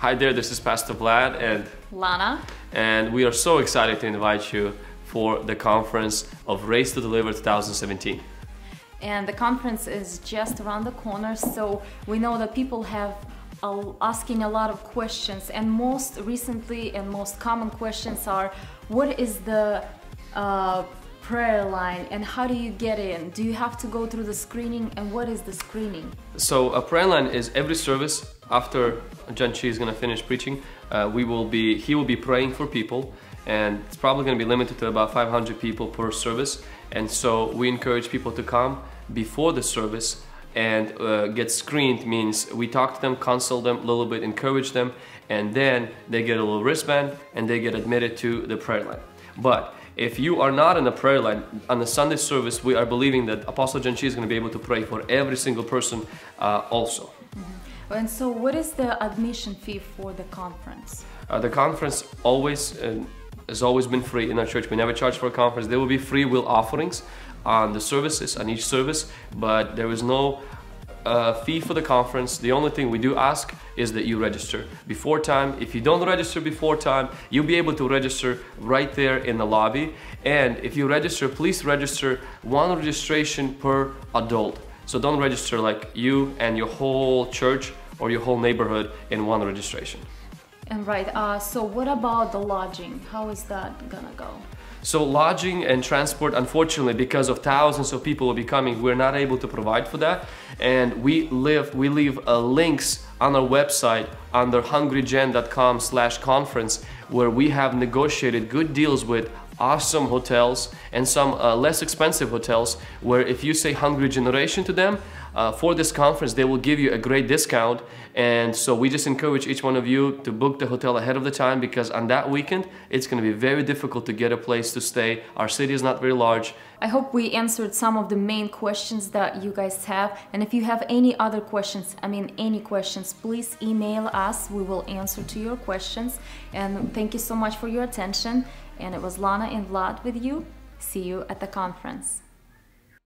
Hi there, this is Pastor Vlad and Lana. and we are so excited to invite you for the conference of Raised to Deliver 2017. And the conference is just around the corner, so we know that people have asking a lot of questions. And most recently and most common questions are, what is the uh, prayer line and how do you get in? Do you have to go through the screening and what is the screening? So a prayer line is every service after John Chi is going to finish preaching. Uh, we will be he will be praying for people, and it's probably going to be limited to about 500 people per service. And so we encourage people to come before the service and uh, get screened means we talk to them, counsel them a little bit, encourage them, and then they get a little wristband and they get admitted to the prayer line. But if you are not in the prayer line on the Sunday service, we are believing that Apostle John Chi is going to be able to pray for every single person uh, also. And so, what is the admission fee for the conference? Uh, the conference always uh, has always been free in our church. We never charge for a conference. There will be free will offerings on the services, on each service, but there is no uh, fee for the conference. The only thing we do ask is that you register before time. If you don't register before time, you'll be able to register right there in the lobby. And if you register, please register one registration per adult. So don't register like you and your whole church or your whole neighborhood in one registration. And right, uh, so what about the lodging? How is that gonna go? So lodging and transport, unfortunately, because of thousands of people will be coming, we're not able to provide for that. And we live, we leave uh, links on our website under hungrygen.com slash conference where we have negotiated good deals with awesome hotels and some uh, less expensive hotels where if you say hungry generation to them uh, for this conference they will give you a great discount and so we just encourage each one of you to book the hotel ahead of the time because on that weekend it's going to be very difficult to get a place to stay our city is not very large I hope we answered some of the main questions that you guys have. And if you have any other questions, I mean any questions, please email us. We will answer to your questions. And thank you so much for your attention. And it was Lana and Vlad with you. See you at the conference.